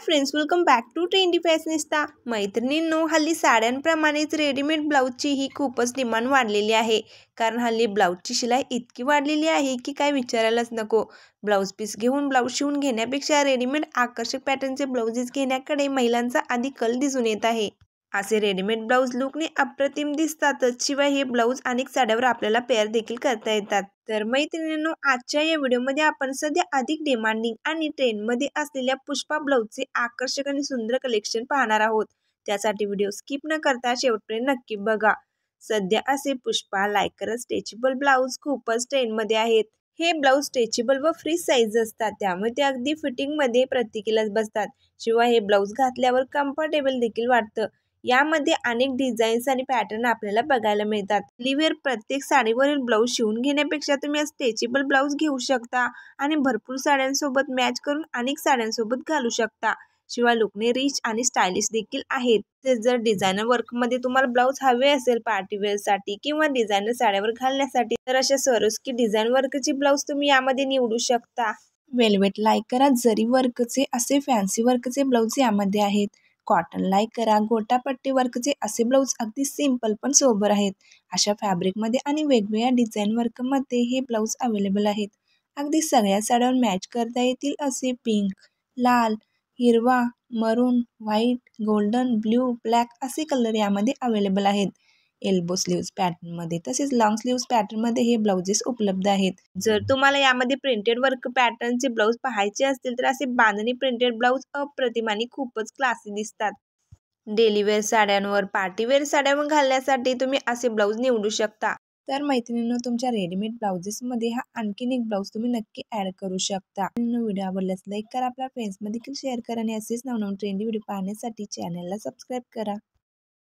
Friends welcome back to trendy fashionista मैत्रिणींनो हल्ली साड्यांप्रमाणेच readymade ब्लाऊजची ही खूपच डिमांड वाढलेली आहे. कारण हल्ली ब्लाऊजची शिलाई इतकी वाढलेली आहे की काय विचारायलाच नको. ब्लाऊज पीस घेऊन ब्लाऊज शिवून घेण्यापेक्षा रेडीमेड आकर्षक पॅटर्नचे ब्लाऊजेस घेण्याकडे महिलांचा आधी कल दिसून येत आहे. असे रेडीमेड ब्लाऊज लुकने अप्रतिम दिसतातच. शिवाय हे ब्लाऊज अनेक साड्यावर आपल्याला पेअर देखील करता येतात. तर मैत्रिणींनो आजच्या या व्हिडिओमध्ये आपण सध्या अधिक डिमांडिंग आणि ट्रेंडमध्ये असलेल्या पुष्पा ब्लाऊजचे आकर्षक आणि सुंदर कलेक्शन पाहणार आहोत. त्यासाठी व्हिडिओ स्किप न करता शेवटपर्यंत नक्की बघा. सध्या असे पुष्पा लायकर स्ट्रेचेबल ब्लाऊज खूपच ट्रेंडमध्ये आहेत. हे ब्लाऊज स्ट्रेचेबल व फ्री साईज असतात. त्यामुळे ते अगदी फिटिंगमध्ये प्रत्येकीलाच बसतात. शिवाय हे ब्लाऊज घातल्यावर कम्फर्टेबल देखील वाटतं. यामध्ये अनेक डिझाईन्स आणि पॅटर्न आपल्याला बघायला मिळतात. लिव्हर प्रत्येक साडीवरील ब्लाऊज शिवून घेण्यापेक्षा तुम्ही स्ट्रेचेबल ब्लाऊज घेऊ शकता आणि भरपूर साड्यांसोबत मॅच करून अनेक साड्यांसोबत घालू शकता. शिवाय लुकने रिच आणि स्टायलिश देखील आहेत. ते जर डिझायनर वर्कमध्ये तुम्हाला ब्लाऊज हवे असेल पार्टीवेअरसाठी किंवा डिझायनर साड्यावर घालण्यासाठी तर अशा सरोस्की डिझाईन वर्कचे ब्लाऊज तुम्ही यामध्ये निवडू शकता. वेल्वेट लायकरात जरी वर्कचे असे फॅन्सी वर्कचे ब्लाऊज यामध्ये आहेत. कॉटन लाईक करा गोटापट्टी वर्कचे असे ब्लाऊज अगदी सिंपल पण सोबर आहेत. अशा फॅब्रिकमध्ये आणि वेगवेगळ्या डिझाईन वर्कमध्ये हे ब्लाऊज अवेलेबल आहेत. अगदी सगळ्या साड्यांवर मॅच करता येतील असे पिंक लाल हिरवा maroon white golden blue black असे कलर यामध्ये अवेलेबल आहेत. एल्बो स्लीव्स पॅटर्नमध्ये तसेच लॉंग स्लीव्स पॅटर्नमध्ये हे ब्लाउजेस उपलब्ध आहेत. जर तुम्हाला यामध्ये प्रिंटेड वर्क पॅटर्नचे ब्लाऊज पाहायचे असतील तर असे बांधणी प्रिंटेड ब्लाऊज अप्रतिमाने खूपच क्लासी दिसतात. डेलीवेअर साड्यांवर पार्टीवेअर साड्यांवर घालण्यासाठी तुम्ही असे ब्लाऊज निवडू शकता. तर मैत्रिणींनो तुमच्या रेडीमेड ब्लाउजेसमध्ये हा आणखीन एक ब्लाऊज तुम्ही नक्की ॲड करू शकता. व्हिडिओ आवडल्यास लाईक करा. आपल्या फ्रेंड्समध्ये देखील शेअर करा आणि असेच नवनवीन ट्रेंडी व्हिडिओ पाहण्यासाठी चॅनलला सबस्क्राईब करा.